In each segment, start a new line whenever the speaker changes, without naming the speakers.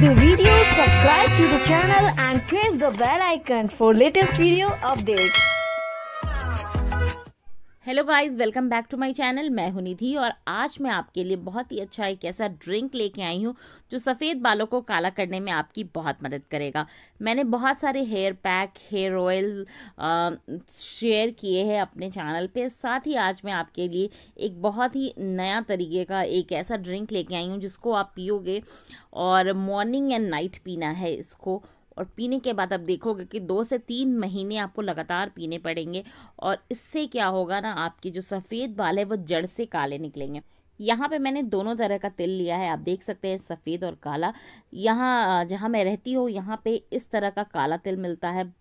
the video, subscribe to the channel and press the bell icon for latest video updates.
Hello guys welcome back to my channel मैं हूँ निधि और आज मैं आपके लिए बहुत ही अच्छा एक ऐसा ड्रिंक लेके आई हूँ, जो सफ़ेद बालों को काला करने में आपकी बहुत मदद करेगा। मैंने बहुत सारे hair pack hair oil share किए हैं अपने चैनल पे। साथ ही आज मैं आपके लिए एक बहुत ही नया तरीके का एक ऐसा ड्रिंक लेके आई हूँ, जिसको आप पियोगे और मॉर्निंग एंड नाइट पीना है इसको। और पीने के बाद आप देखोगे कि दो से तीन महीने आपको लगातार पीने पड़ेंगे और इससे क्या होगा ना, आपके जो सफ़ेद बाल है वो जड़ से काले निकलेंगे। यहाँ पे मैंने दोनों तरह का तिल लिया है, आप देख सकते हैं सफ़ेद और काला। यहाँ, जहाँ मैं रहती हूँ, यहाँ पे इस तरह का काला तिल मिलता है।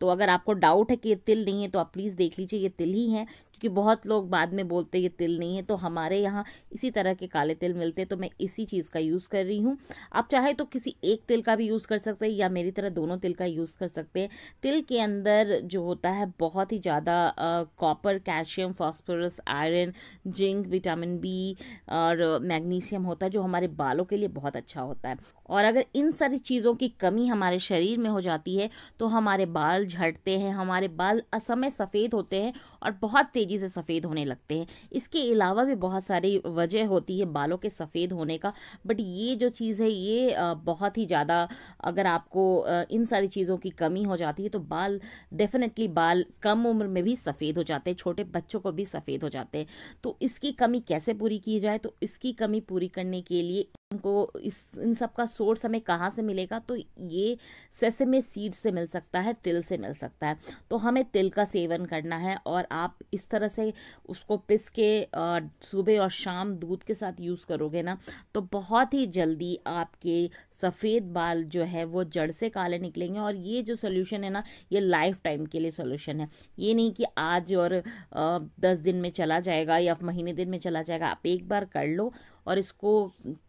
तो अगर आपको डाउट है कि ये तिल नहीं है तो आप प्लीज़ देख लीजिए, ये तिल ही है। क्योंकि बहुत लोग बाद में बोलते ये तिल नहीं है। तो हमारे यहाँ इसी तरह के काले तिल मिलते हैं तो मैं इसी चीज़ का यूज़ कर रही हूँ। आप चाहे तो किसी एक तिल का भी यूज़ कर सकते हैं या मेरी तरह दोनों तिल का यूज़ कर सकते हैं। तिल के अंदर जो होता है, बहुत ही ज़्यादा copper calcium phosphorus iron zinc vitamin B और मैग्नीशियम होता है, जो हमारे बालों के लिए बहुत अच्छा होता है। और अगर इन सारी चीज़ों की कमी हमारे शरीर में हो जाती है तो हमारे बाल झड़ते हैं, हमारे बाल असमय सफ़ेद होते हैं और बहुत तेज़ी तेज़ी से सफ़ेद होने लगते हैं। इसके अलावा भी बहुत सारी वजह होती है बालों के सफ़ेद होने का। बट ये जो चीज़ है, ये बहुत ही ज़्यादा अगर आपको इन सारी चीज़ों की कमी हो जाती है तो बाल डेफिनेटली बाल कम उम्र में भी सफ़ेद हो जाते हैं, छोटे बच्चों को भी सफ़ेद हो जाते हैं। तो इसकी कमी कैसे पूरी की जाए? तो इसकी कमी पूरी करने के लिए हमको इस, इन सब का सोर्स हमें कहाँ से मिलेगा तो ये सेसेमे सीड से मिल सकता है, तिल से मिल सकता है। तो हमें तिल का सेवन करना है और आप इस तरह से उसको पिस के सुबह और शाम दूध के साथ यूज़ करोगे ना तो बहुत ही जल्दी आपके सफ़ेद बाल जो है वो जड़ से काले निकलेंगे और ये जो सोल्यूशन है ना, ये लाइफ टाइम के लिए सोल्यूशन है। ये नहीं कि आज और दस दिन में चला जाएगा या महीने दिन में चला जाएगा, आप एक बार कर लो और इसको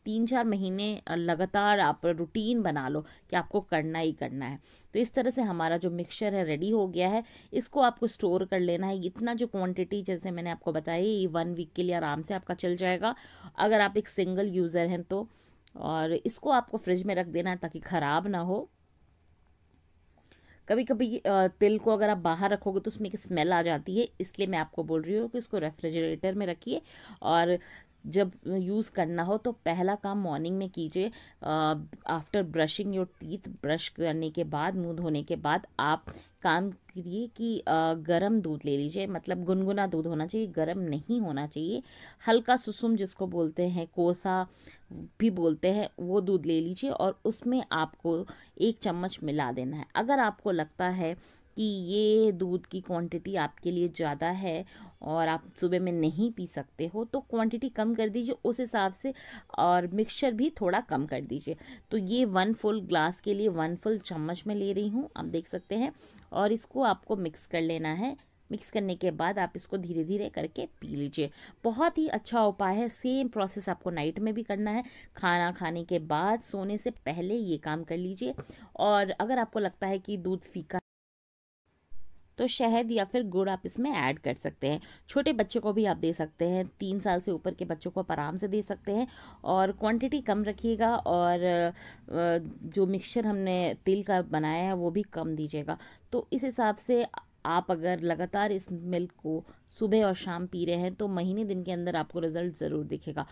तीन चार महीने लगातार आप रूटीन बना लो कि आपको करना ही करना है। तो इस तरह से हमारा जो मिक्सचर है रेडी हो गया है। इसको आपको स्टोर कर लेना है। इतना जो क्वांटिटी जैसे मैंने आपको बताई ये वन वीक के लिए आराम से आपका चल जाएगा। अगर आप एक सिंगल यूज़र हैं तो और इसको आपको फ्रिज में रख देना है ताकि ख़राब ना हो। कभी कभी तिल को अगर आप बाहर रखोगे तो उसमें एक स्मेल आ जाती है, इसलिए मैं आपको बोल रही हूँ कि इसको रेफ्रिजरेटर में रखिए। और जब यूज़ करना हो तो पहला काम मॉर्निंग में कीजिए। After brushing your teeth brush करने के बाद, मुँह धोने के बाद, आप काम करिए कि गरम दूध ले लीजिए। मतलब गुनगुना दूध होना चाहिए, गरम नहीं होना चाहिए। हल्का सुसुम जिसको बोलते हैं, कोसा भी बोलते हैं, वो दूध ले लीजिए और उसमें आपको एक चम्मच मिला देना है। अगर आपको लगता है कि ये दूध की क्वांटिटी आपके लिए ज़्यादा है और आप सुबह में नहीं पी सकते हो तो क्वांटिटी कम कर दीजिए उस हिसाब से और मिक्सचर भी थोड़ा कम कर दीजिए। तो ये वन फुल ग्लास के लिए वन फुल चम्मच में ले रही हूँ, आप देख सकते हैं। और इसको आपको मिक्स कर लेना है। मिक्स करने के बाद आप इसको धीरे धीरे करके पी लीजिए। बहुत ही अच्छा उपाय है सेम प्रोसेस आपको नाइट में भी करना है। खाना खाने के बाद सोने से पहले ये काम कर लीजिए। और अगर आपको लगता है कि दूध फीका तो शहद या फिर गुड़ आप इसमें ऐड कर सकते हैं। छोटे बच्चों को भी आप दे सकते हैं, तीन साल से ऊपर के बच्चों को आप आराम से दे सकते हैं। और क्वांटिटी कम रखिएगा और जो मिक्सचर हमने तिल का बनाया है वो भी कम दीजिएगा। तो इस हिसाब से आप अगर लगातार इस मिल्क को सुबह और शाम पी रहे हैं तो महीने दिन के अंदर आपको रिज़ल्ट ज़रूर दिखेगा।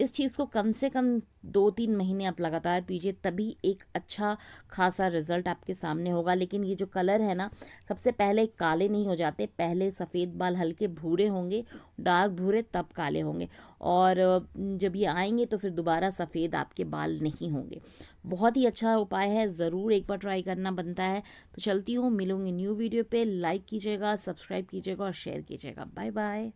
इस चीज़ को कम से कम दो तीन महीने आप लगातार पीजिए, तभी एक अच्छा खासा रिज़ल्ट आपके सामने होगा। लेकिन ये जो कलर है ना, सबसे पहले काले नहीं हो जाते, पहले सफ़ेद बाल हल्के भूरे होंगे, डार्क भूरे तब काले होंगे। और जब ये आएँगे तो फिर दोबारा सफ़ेद आपके बाल नहीं होंगे। बहुत ही अच्छा उपाय है, ज़रूर एक बार ट्राई करना बनता है। तो चलती हूँ, मिलूँगी न्यू वीडियो पे। लाइक कीजिएगा, सब्सक्राइब कीजिएगा और शेयर कीजिएगा। Bye bye.